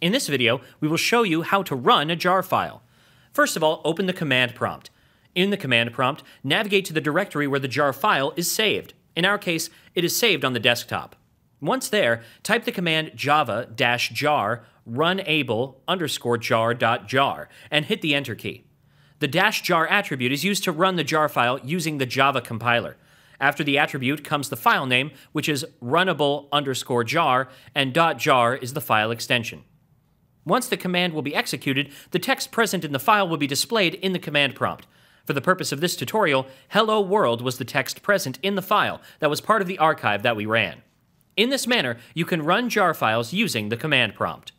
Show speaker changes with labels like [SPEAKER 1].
[SPEAKER 1] In this video, we will show you how to run a jar file. First of all, open the command prompt. In the command prompt, navigate to the directory where the jar file is saved. In our case, it is saved on the desktop. Once there, type the command java-jar runable underscore jar dot jar and hit the enter key. The dash jar attribute is used to run the jar file using the Java compiler. After the attribute comes the file name, which is runable underscore jar, and dot .jar is the file extension. Once the command will be executed, the text present in the file will be displayed in the command prompt. For the purpose of this tutorial, hello world was the text present in the file that was part of the archive that we ran. In this manner, you can run jar files using the command prompt.